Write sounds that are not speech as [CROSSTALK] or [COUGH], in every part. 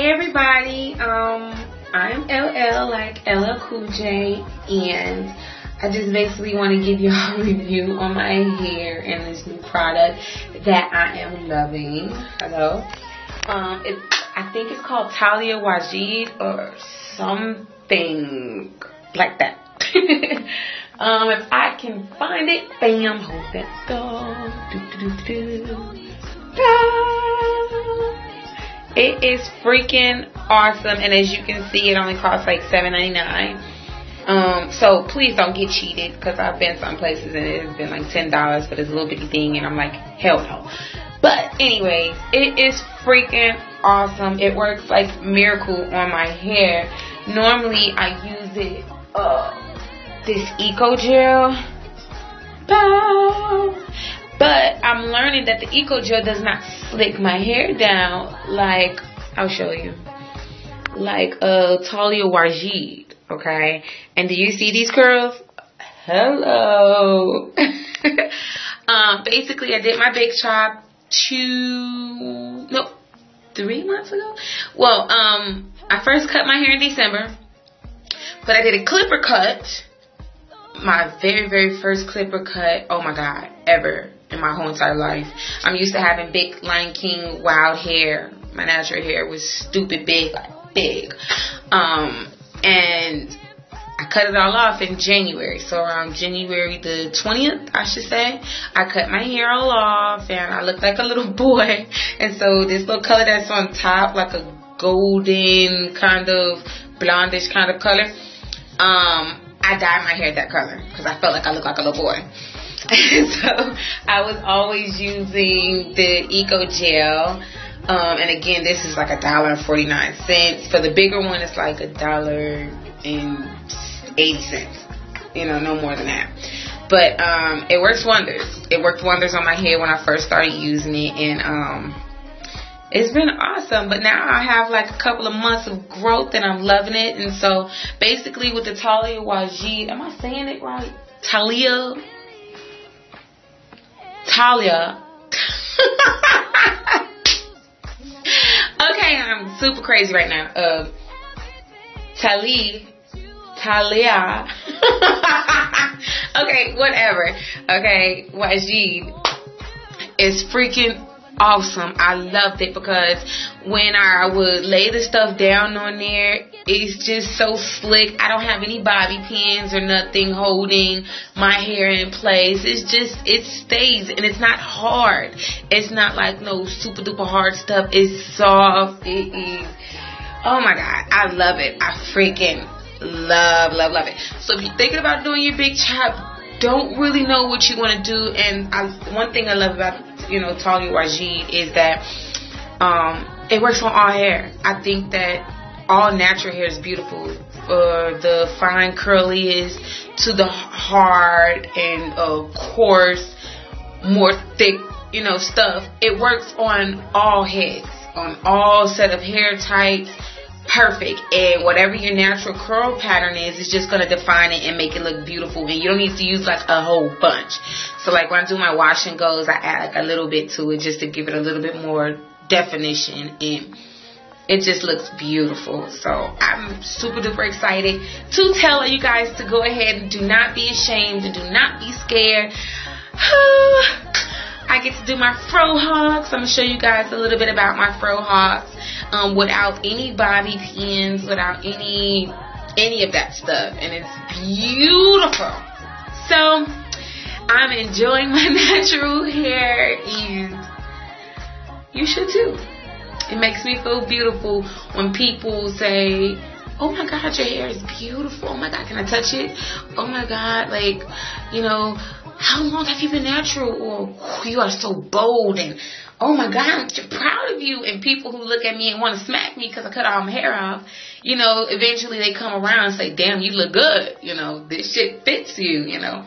Hey everybody, um, I'm LL like LL Cool J, and I just basically want to give [LAUGHS] y'all a review on my hair and this new product that I am loving. Hello, um, it, I think it's called Taliah Waajid or something like that. [LAUGHS] um, if I can find it, bam, hold that thought. Do, do, do, do. It is freaking awesome, and as you can see, it only costs like $7.99. Um, so please don't get cheated because I've been some places and it has been like ten dollars for this little bitty thing, and I'm like, hell no. But anyways, it is freaking awesome. It works like miracle on my hair. Normally I use it uh this eco gel. But I'm learning that the Eco Gel does not slick my hair down like, I'll show you, like uh, Taliah Waajid, okay? And do you see these curls? Hello. [LAUGHS] um, basically, I did my big chop two, no, three months ago. Well, um, I first cut my hair in December, but I did a clipper cut. My very, very first clipper cut. Oh my God, ever in my whole entire life. I'm used to having big Lion King wild hair. My natural hair was stupid big, like big. Um, and I cut it all off in January. So around January the 20th, I should say, I cut my hair all off and I looked like a little [LAUGHS] boy. And so this little color that's on top, like a golden kind of blondish kind of color, um, I dyed my hair that color because I felt like I looked like a little boy. [LAUGHS] so I was always using the Eco Gel. Um, and again, this is like a dollar and forty nine cents. For the bigger one, it's like a dollar and eighty cents. You know, no more than that. But um, it works wonders. It worked wonders on my hair when I first started using it, and um, it's been awesome. But now I have like a couple of months of growth, and I'm loving it. And so, basically, with the Taliah Waajid, am I saying it right? Taliah Taliah. [LAUGHS] okay, I'm super crazy right now. Uh, Tali. Taliah. [LAUGHS] okay, whatever. Okay, Waajid is freaking awesome. I loved it because when I would lay the stuff down on there, it's just so slick. I don't have any bobby pins or nothing holding my hair in place. It's just, it stays and it's not hard. It's not like no super duper hard stuff. It's soft. It is, oh my God. I love it. I freaking love, love, love it. So if you're thinking about doing your big chop, don't really know what you want to do. And I, one thing I love about you know, Taliah Waajid is that um, it works on all hair. I think that all natural hair is beautiful. Uh, the fine curliest to the hard and uh, coarse, more thick, you know, stuff. It works on all heads, on all set of hair types perfect. And whatever your natural curl pattern is, it's just going to define it and make it look beautiful. And you don't need to use like a whole bunch. So like when I do my wash and goes, I add like a little bit to it just to give it a little bit more definition and it just looks beautiful. So I'm super duper excited to tell you guys to go ahead and do not be ashamed and do not be scared. [SIGHS] I get to do my fro hawks. I'm gonna show you guys a little bit about my fro hawks um, without any bobby pins, without any any of that stuff, and it's beautiful. So I'm enjoying [LAUGHS] my natural hair, and you should too. It makes me feel beautiful when people say, oh my god, your hair is beautiful. Oh my god, can I touch it? Oh my god, like, you know, how long have you been natural? Or you are so bold and oh my god, I'm so proud of you. And people who look at me and want to smack me because I cut all my hair off, you know, eventually they come around and say, damn, you look good. You know, this shit fits you, you know.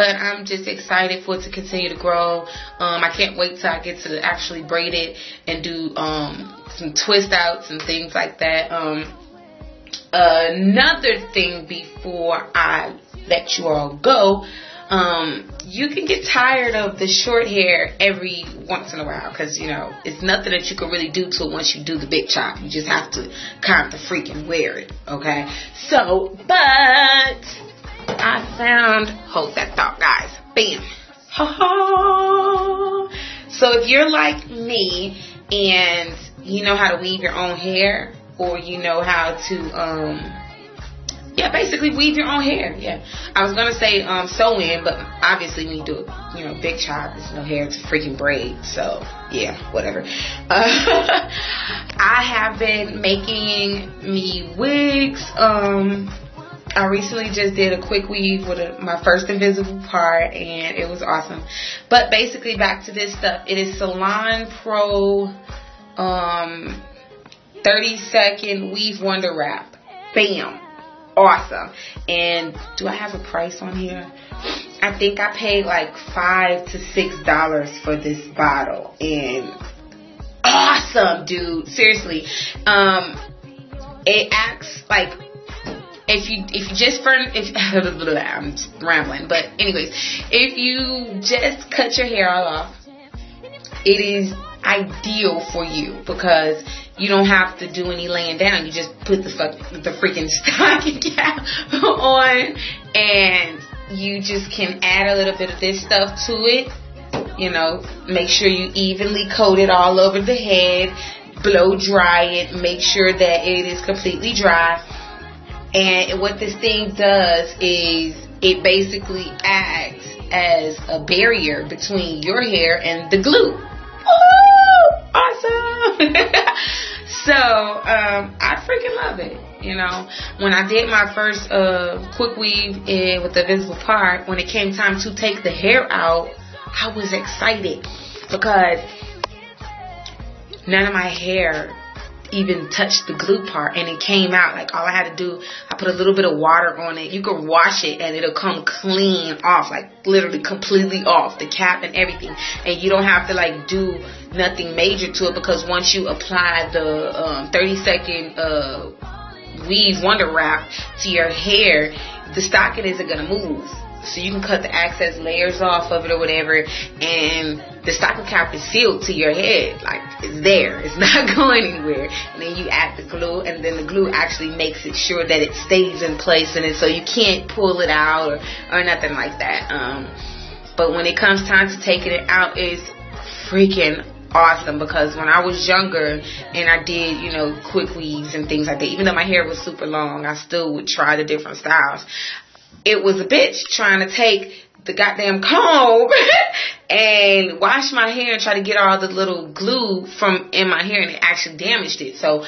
But I'm just excited for it to continue to grow. Um, I can't wait till I get to actually braid it and do um, some twist outs and things like that. Um, another thing before I let you all go, um, you can get tired of the short hair every once in a while because you know it's nothing that you can really do to it once you do the big chop. You just have to kind of freaking wear it, okay? So, but I found hold that thought, guys. Bam. Ha ha. So if you're like me and you know how to weave your own hair or you know how to um yeah, basically weave your own hair. Yeah, I was gonna say um, sew in, but obviously when you do you know, big chop, it's no hair, it's freaking braid. So yeah, whatever. Uh, [LAUGHS] I have been making me wigs. Um, I recently just did a quick weave with a, my first invisible part, and it was awesome. But basically, back to this stuff. It is Salon Pro, um, 30 second weave wonder wrap. Bam awesome. And do I have a price on here? I think I paid like five to six dollars for this bottle, and awesome, dude. Seriously, um, it acts like if you if you just for if I'm [LAUGHS] rambling, but anyways, if you just cut your hair all off, it is ideal for you because you don't have to do any laying down. You just put the fuck, the freaking [LAUGHS] stocking [LAUGHS] cap on, and you just can add a little bit of this stuff to it. You know, make sure you evenly coat it all over the head, blow dry it, make sure that it is completely dry. And what this thing does is it basically acts as a barrier between your hair and the glue. Woo! Awesome! [LAUGHS] So um, I freaking love it. You know, when I did my first uh, quick weave in with the visible part, when it came time to take the hair out, I was excited because none of my hair even touch the glue part and it came out. Like all I had to do I put a little bit of water on it. You can wash it and it'll come clean off like literally completely off the cap and everything. And you don't have to like do nothing major to it because once you apply the um, 30 second uh, weave wonder wrap to your hair the stocking isn't gonna move so you can cut the excess layers off of it or whatever and the stocking cap is sealed to your head. Like it's there. It's [LAUGHS] not going anywhere. And then you add the glue and then the glue actually makes it sure that it stays in place and it, so you can't pull it out or, or nothing like that. Um, but when it comes time to taking it out it's freaking awesome because when I was younger and I did, you know, quick weaves and things like that, even though my hair was super long, I still would try the different styles it was a bitch trying to take the goddamn comb [LAUGHS] and wash my hair and try to get all the little glue from in my hair and it actually damaged it. So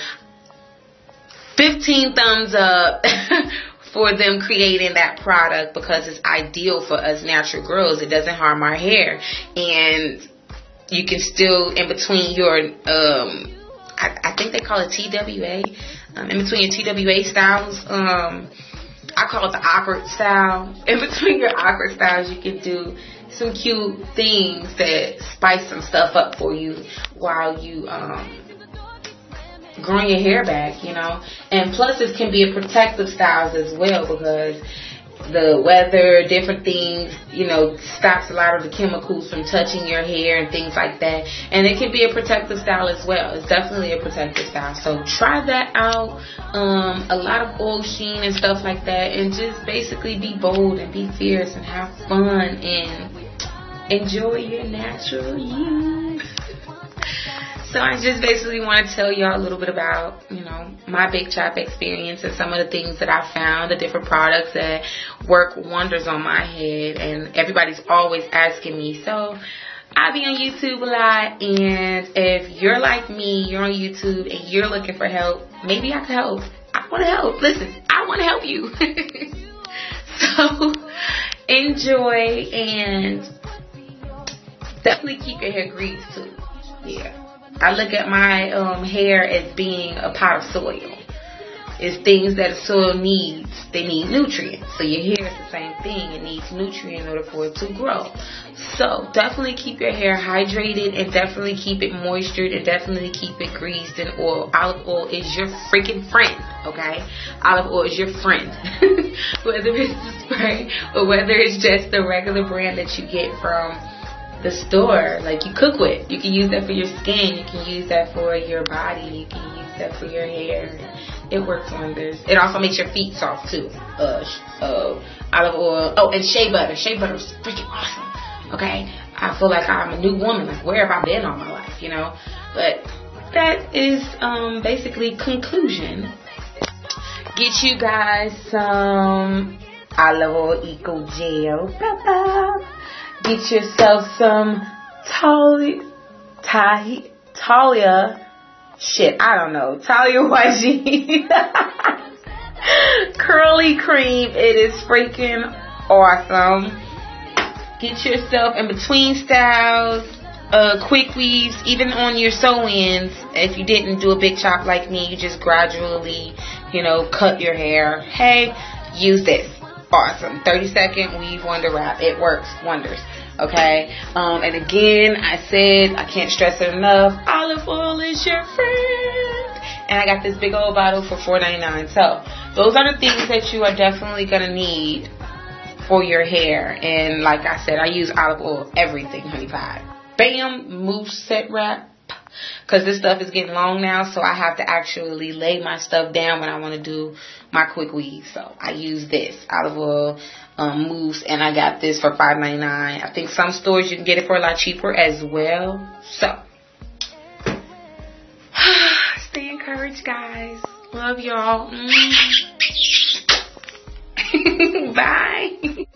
15 thumbs up [LAUGHS] for them creating that product because it's ideal for us natural girls. It doesn't harm our hair and you can still in between your um I, I think they call it TWA um, in between your TWA styles um I call it the awkward style. In between your awkward styles, you can do some cute things that spice some stuff up for you while you um growing your hair back, you know. And plus, this can be a protective styles as well because the weather, different things, you know, stops a lot of the chemicals from touching your hair and things like that. And it can be a protective style as well. It's definitely a protective style. So try that out. Um, a lot of oil sheen and stuff like that. And just basically be bold and be fierce and have fun and enjoy your natural you. So I just basically want to tell y'all a little bit about, you know, my big chop experience and some of the things that I found, the different products that work wonders on my head. And everybody's always asking me. So I be on YouTube a lot. And if you're like me, you're on YouTube and you're looking for help, maybe I can help. I want to help. Listen, I want to help you. [LAUGHS] so enjoy and definitely keep your hair greased too. Yeah. I look at my um, hair as being a pot of soil. It's things that soil needs. They need nutrients. So your hair is the same thing. It needs nutrients in order for it to grow. So definitely keep your hair hydrated and definitely keep it moistured and definitely keep it greased and oil. Olive oil is your freaking friend, okay? Olive oil is your friend. [LAUGHS] whether it's the spray or whether it's just the regular brand that you get from the store, like you cook with. You can use that for your skin. You can use that for your body. You can use that for your hair. It works wonders. It also makes your feet soft too. Uh, uh, olive oil. Oh, and shea butter. Shea butter is freaking awesome. Okay, I feel like I'm a new woman. Like where have I been all my life? You know, but that is um basically conclusion. Get you guys some olive oil eco gel. Get yourself some Taliah, Taliah, shit, I don't know, Taliah [LAUGHS] YG curly cream. It is freaking awesome. Get yourself in between styles, uh, quick weaves, even on your sew-ins. If you didn't do a big chop like me, you just gradually, you know, cut your hair. Hey, use this awesome. 30 second weave wonder wrap. It works wonders. Okay. Um, and again, I said I can't stress it enough. Olive oil is your friend. And I got this big old bottle for $4.99. So those are the things that you are definitely gonna need for your hair. And like I said, I use olive oil everything, honey pie. Bam, mousse set wrap because this stuff is getting long now, so I have to actually lay my stuff down when I want to do my quick weave. So I use this olive oil um, mousse, and I got this for five ninety nine. I think some stores you can get it for a lot cheaper as well. So [SIGHS] stay encouraged, guys. Love y'all. Mm. [LAUGHS] Bye. [LAUGHS]